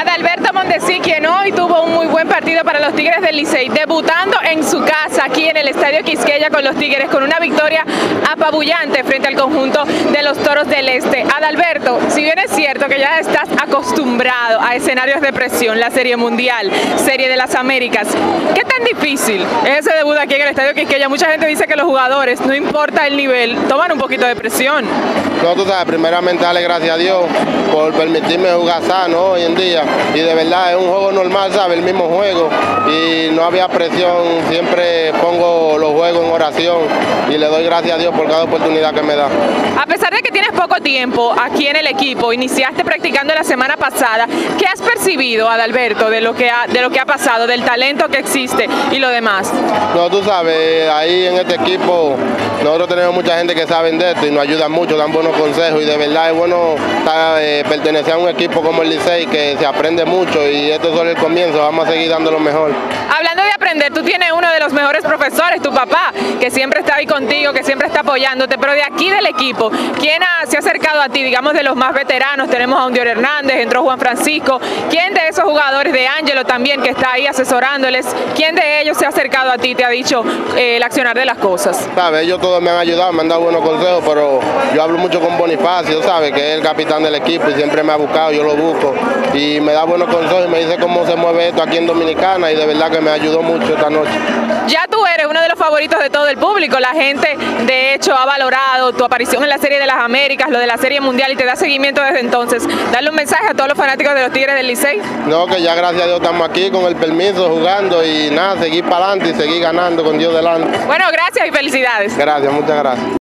Adalberto Mondesi, quien hoy tuvo un muy buen partido para los Tigres del Licey, debutando en su casa aquí en el Estadio Quisqueya con los Tigres con una victoria apabullante frente al conjunto de los Toros del Este. Adalberto, si bien es cierto que ya estás acostumbrado a escenarios de presión, la Serie Mundial, Serie de las Américas, ¿qué tan difícil es ese debut aquí en el Estadio Quisqueya? Mucha gente dice que los jugadores, no importa el nivel, toman un poquito de presión. No, tú sabes, primeramente darle gracias a Dios por permitirme jugar sano hoy en día y de verdad es un juego normal, ¿sabes? El mismo juego y no había presión, siempre pongo los juegos en oración y le doy gracias a Dios por cada oportunidad que me da. A pesar de que tienes poco tiempo aquí en el equipo, iniciaste practicando la semana pasada, ¿qué has percibido, Adalberto, de lo que ha, de lo que ha pasado, del talento que existe y lo demás? No, tú sabes, ahí en este equipo nosotros tenemos mucha gente que sabe de esto y nos ayuda mucho, dan buenos consejos y de verdad es bueno eh, pertenecer a un equipo como el Licey que se aprende mucho y esto es solo el comienzo, vamos a seguir dando lo mejor. Hablando de aprender, tú tienes uno de los mejores profesores, tu papá, que siempre está contigo, que siempre está apoyándote, pero de aquí del equipo, ¿quién se ha acercado a ti, digamos de los más veteranos? Tenemos a Undior Hernández, entró Juan Francisco, ¿quién de esos jugadores de Ángelo también que está ahí asesorándoles, quién de ellos se ha acercado a ti, te ha dicho eh, el accionar de las cosas? Sabes, ellos todos me han ayudado, me han dado buenos consejos, pero yo hablo mucho con Bonifacio, ¿sabes? Que es el capitán del equipo y siempre me ha buscado, yo lo busco y me da buenos consejos y me dice cómo se mueve esto aquí en Dominicana y de verdad que me ayudó mucho esta noche. Ya eres uno de los favoritos de todo el público, la gente de hecho ha valorado tu aparición en la Serie de las Américas, lo de la Serie Mundial y te da seguimiento desde entonces. Darle un mensaje a todos los fanáticos de los Tigres del Licey. No, que ya gracias a Dios estamos aquí con el permiso, jugando y nada, seguir para adelante y seguir ganando con Dios delante. Bueno, gracias y felicidades. Gracias, muchas gracias.